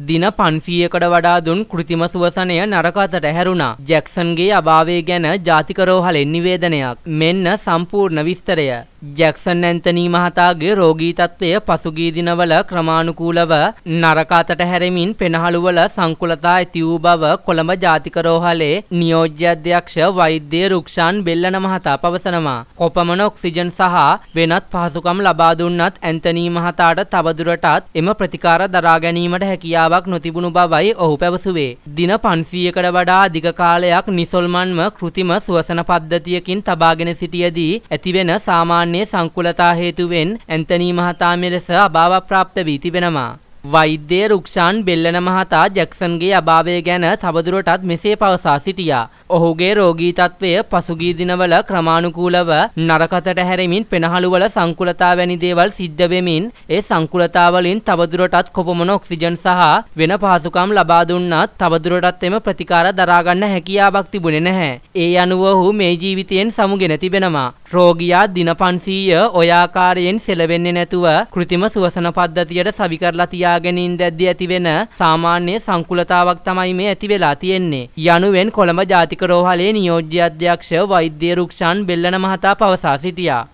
දින 500කට වඩා දුන් කෘතිම සුවසනය නරක අතට හැරුණා. ජැක්සන්ගේ අභාවය ගැන ජාතික රෝහලෙන් නිවේදනයක්. මෙන්න සම්පූර්ණ විස්තරය. ජැක්සන් ඇන්තනී මහතාගේ රෝගී තත්ත්වය පසුගිය දිනවල ක්‍රමානුකූලව නරක අතට හැරෙමින් පෙනහළුවල සංකුලතා ඇති වූ බව කොළඹ ජාතික රෝහලේ නියෝජ්‍ය අධ්‍යක්ෂ වෛද්‍ය රුක්ෂාන් බෙල්ලන මහතා පවසනවා. කොපමණ ඔක්සිජන් සහ වෙනත් පහසුකම් ලබා දුන්නත් ඇන්තනී මහතාට තවදුරටත් එම ප්‍රතිකාර දරා ගැනීමට හැකියාව අවස්ථාවක් නොතිබුණු බවයි ඔහු පැවසුවේ. දින 500කට වඩා අධික කාලයක් නිසොල්මන්ම කෘතිම සුවසන පද්ධතියකින් තබාගෙන සිටියදී ඇතිවෙන සාමාන්‍ය සංකුලතා හේතුවෙන් ඇන්තනී මහතා මෙලෙස අභාව ප්‍රාප්ත වී තිබෙනවා. වෛද්‍ය රුක්ෂාන් බෙල්ලන මහතා ජැක්සන්ගේ අභාවය ගැන තවදුරටත් මෙසේ පවසා සිටියා. ඔහුගේ රෝගී තත්ත්වය පසුගිය දිනවල ක්‍රමානුකූලව නරකතට හැරෙමින් පෙනහළුවල සංකුලතා වැනි දේවල් සිද්ධ වෙමින් ඒ සංකුලතා වලින් තවදුරටත් කොපමණ ඔක්සිජන් සහ වෙන පහසුකම් ලබා දුන්නත් තවදුරටත් එම ප්‍රතිකාර දරා ගන්න හැකියාවක් තිබුණේ නැහැ. ඒ අනුව ඔහු මේ ජීවිතයෙන් සමුගෙන තිබෙනවා. රෝගියා දින 500 ඔය ආකාරයෙන් සෙලවෙන්නේ නැතුව කෘතිම සුවසන පද්ධතියට සවි කරලා තියා තියාගෙන ඉඳද්දී ඇතිවෙන සාමාන්‍ය සංකුලතාවක් තමයි මේ ඇති වෙලා තියෙන්නේ. යනුවෙන් කොළඹ ජාතික රෝහලේ නියෝජ්‍ය අධ්‍යක්ෂ වෛද්‍ය රුක්ෂාන් බෙල්ලන මහතා පවසා සිටියා.